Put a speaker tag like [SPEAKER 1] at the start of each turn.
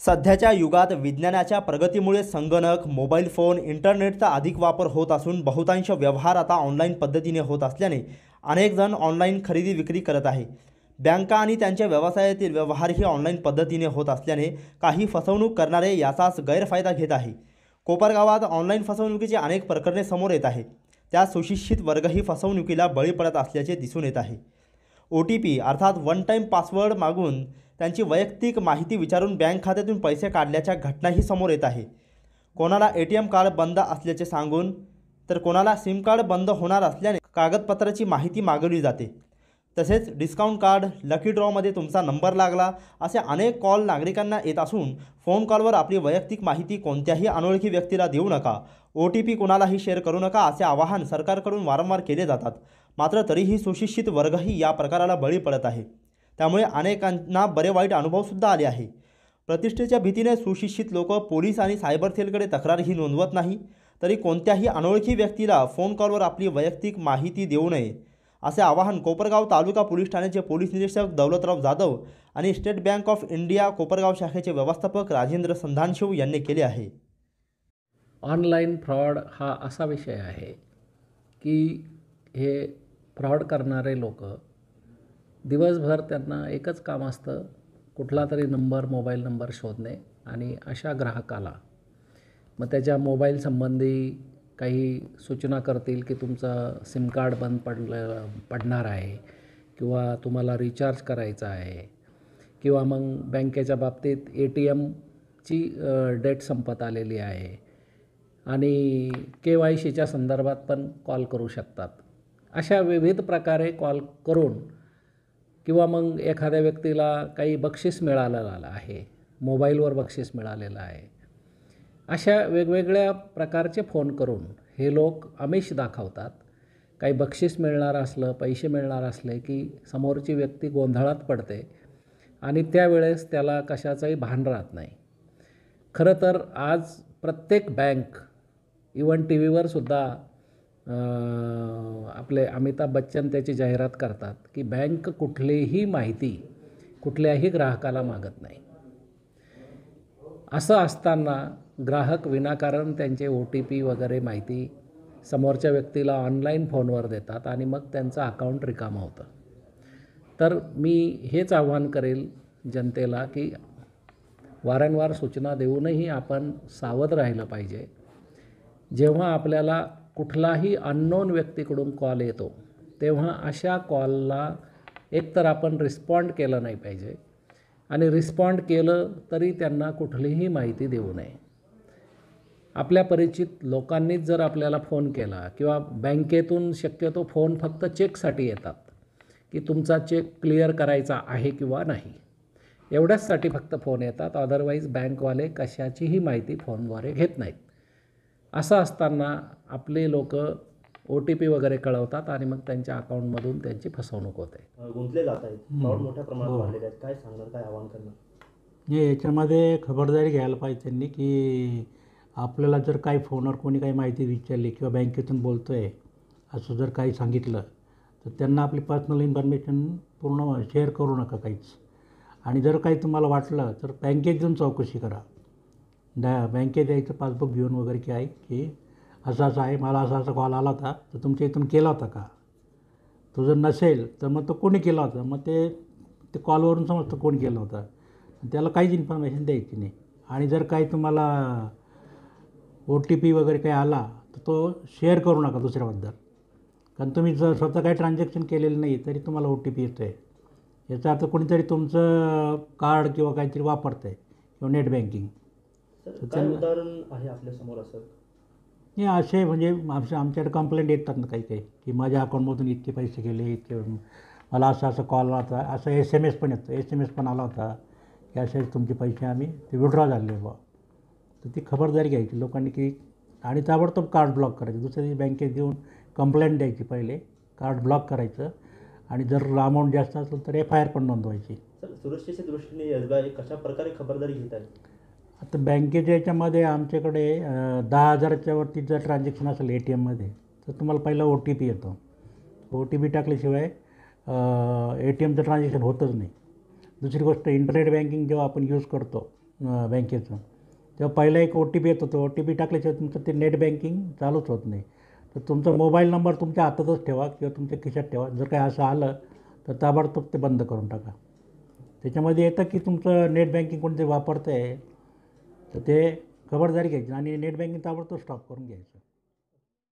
[SPEAKER 1] सध्याच्या युगात विज्ञानाच्या प्रगतीमुळे संगणक मोबाईल फोन इंटरनेटचा अधिक वापर होत असून बहुतांश व्यवहार आता ऑनलाईन पद्धतीने होत असल्याने अनेक जण ऑनलाईन खरेदी विक्री करत आहे. बँका आणि त्यांच्या व्यवसायातील व्यवहारही ऑनलाईन पद्धतीने होत असल्याने काही फसवणूक करणारे याचाच गैरफायदा घेत आहे. कोपरगावात ऑनलाईन फसवणुकीची अनेक प्रकरणे समोर येत आहे त्या सुशिक्षित वर्गही फसवणुकीला बळी पडत असल्याचे दिसून येत आहे. ओ टी पी अर्थात वन टाईम पासवर्ड मागून त्यांची वैयक्तिक माहिती विचारून बँक खात्यातून पैसे काढल्याच्या घटनाही समोर येत आहे. कोणाला ए टी एम कार्ड बंद असल्याचे सांगून तर कोणाला सिम कार्ड बंद होणार असल्याने कागदपत्राची माहिती मागवली जाते. तसेच डिस्काउंट कार्ड लकी ड्रॉमध्ये तुमचा नंबर लागला असे अनेक कॉल नागरिकांना येत असून फोन कॉलवर आपली वैयक्तिक माहिती कोणत्याही अनोळखी व्यक्तीला देऊ नका. ओ टी पी कोणालाही शेअर करू नका असे आवाहन सरकारकडून वारंवार केले जातात. मात्र तरीही सुशिक्षित वर्गही या प्रकाराला बळी पडत आहे. त्यामुळे अनेकांना बरे वाईट अनुभवसुद्धा आले आहे. प्रतिष्ठेच्या भीतीने सुशिक्षित लोक पोलीस आणि सायबर सेलकडे तक्रारही नोंदवत नाही तरी कोणत्याही अनोळखी व्यक्तीला फोन कॉलवर आपली वैयक्तिक माहिती देऊ नये असे आवाहन कोपरगाव तालुका पोलीस ठाण्याचे पोलीस निरीक्षक दौलतराव जाधव आणि State Bank of India Kopargaon शाखेचे व्यवस्थापक राजेंद्र संधानशिव यांनी केले आहे.
[SPEAKER 2] ऑनलाईन फ्रॉड हा असा विषय आहे की हे फ्रॉड करणारे लोक दिवसभर त्यांना एकच काम असतं कुठला तरी नंबर मोबाईल नंबर शोधणे आणि अशा ग्राहकाला. मग त्याच्या मोबाईल संबंधी काही सूचना करतील की तुमचं सिम कार्ड बंद पडलं पडणार आहे किंवा तुम्हाला रिचार्ज करायचा आहे किंवा मग बँकेच्या बाबतीत ए टी एमची डेट संपत आलेली आहे आणि के वाय सीच्या संदर्भात पण कॉल करू शकतात. अशा विविध प्रकारे कॉल करून किंवा मग एखाद्या व्यक्तीला काही बक्षीस मिळालेलं आहे मोबाईलवर बक्षीस मिळालेलं आहे अशा वेगवेगळ्या प्रकारचे फोन करून हे लोक आमिष दाखवतात. काही बक्षीस मिळणार असलं पैसे मिळणार असले की समोरची व्यक्ती गोंधळात पडते आणि त्यावेळेस त्याला कशाचंही भान राहत नाही. खरं तर आज प्रत्येक बँक इवन टी व्हीवर सुद्धा आपले अमिताभ बच्चन त्याची जाहिरात करतात की बँक कुठलीही माहिती कुठल्याही ग्राहकाला मागत नाही. असं असताना ग्राहक विनाकारण त्यांचे ओ टी पी वगैरे माहिती समोरच्या व्यक्तीला ऑनलाईन फोनवर देतात आणि मग त्यांचं अकाउंट रिकामं होतं. तर मी हेच आव्हान करेल जनतेला की वारंवार सूचना देऊनही आपण सावध राहिलं पाहिजे. जेव्हा आपल्याला कुठलाही अननोन व्यक्तीकडून कॉल येतो तेव्हा अशा कॉलला एकतर आपण रिस्पॉन्ड केलं नाही पाहिजे आणि रिस्पॉन्ड केलं तरी त्यांना कुठलीही माहिती देऊ नये. आपल्या परिचित लोकांनीच जर आपल्याला फोन केला किंवा बँकेतून शक्यतो फोन फक्त चेकसाठी येतात की तुमचा चेक क्लिअर करायचा आहे किंवा नाही. एवढ्याचसाठी फक्त फोन येतात अदरवाईज बँकवाले कशाचीही माहिती फोनद्वारे घेत नाहीत. असं असताना आपले लोक ओ टी पी वगैरे कळवतात आणि मग त्यांच्या अकाउंटमधून त्यांची फसवणूक होते.
[SPEAKER 1] गुंतले जात आहेत. फ्रॉड मोठ्या प्रमाणात वाढलेले आहेत. काय सांगणार काय आवाहन करणार?
[SPEAKER 3] याच्यामध्ये खबरदारी घ्यायला पाहिजे त्यांनी की आपल्याला जर काही फोनवर कोणी काही माहिती विचारली किंवा बँकेतून बोलतो आहे असं जर काही सांगितलं तर त्यांना आपली पर्सनल इन्फॉर्मेशन पूर्ण शेअर करू नका काहीच. आणि जर काही तुम्हाला वाटलं तर बँकेत जाऊन चौकशी करा. डा बँकेत यायचं पासबुक घेऊन वगैरे की आहे की असं असं आहे मला असा असा कॉल आला होता तर तुमच्या इथून केला होता का? तो जर नसेल तर मग तो कोणी केला होता? मग ते ते कॉलवरून समजतं कोण केला होता. त्याला काहीच इन्फॉर्मेशन द्यायची नाही. आणि जर काही तुम्हाला ओ टी पी वगैरे काही आला तर तो शेअर करू नका दुसऱ्याबद्दल. कारण तुम्ही जर स्वतः काही ट्रान्झॅक्शन केलेलं नाही तरी तुम्हाला ओ टी पी येतो आहे याचा अर्थ कोणीतरी तुमचं कार्ड किंवा काहीतरी वापरतं आहे किंवा नेट बँकिंग
[SPEAKER 1] काय उदाहरण आहे आपल्यासमोर असं?
[SPEAKER 3] हे असे म्हणजे आमच्या आमच्याकडे कंप्लेंट येतात ना काही काही की माझ्या अकाउंटमधून इतके पैसे गेले इतके मला असं असं कॉल आला होता असं एस एम एस पण येतं. एस एम एस पण आला होता की असे तुमचे पैसे आम्ही ते विड्रॉ झाले बा तर ती खबरदारी घ्यायची. लोकांनी की आणि ताबडतोब कार्ड ब्लॉक करायचं. दुसऱ्या दिवशी बँकेत येऊन कंप्लेंट द्यायची पहिले. कार्ड ब्लॉक करायचं. आणि जर अमाऊंट जास्त असेल तर एफ आय आर पण नोंदवायची.
[SPEAKER 1] सर सुरक्षेच्या दृष्टीने एस बी आय कशा प्रकारे खबरदारी घेत आहे?
[SPEAKER 3] आता बँकेच्या याच्यामध्ये आमच्याकडे दहा हजाराच्या वरती जर ट्रान्झॅक्शन असेल ए टी एममध्ये तर तुम्हाला पहिला ओ टी पी येतो. ओ टी पी टाकल्याशिवाय ए टी एमचं ट्रान्झॅक्शन होतच नाही. दुसरी गोष्ट इंटरनेट बँकिंग जेव्हा आपण यूज करतो बँकेचं तेव्हा पहिला एक ओ टी पी येत. तो ओ टी पी टाकल्याशिवाय तुमचं ते नेट बँकिंग चालूच होत नाही. तर तुमचा मोबाईल नंबर तुमच्या हातातच ठेवा किंवा तुमच्या खिशात ठेवा. जर काय असं आलं तर ताबडतोब ते बंद करून टाका. त्याच्यामध्ये येतं की तुमचं नेट बँकिंग कोणते वापरतं आहे तर ते खबरदारी घ्यायची आणि नेट बँकिंग ताबडतोब स्टॉप करून घ्यायचं.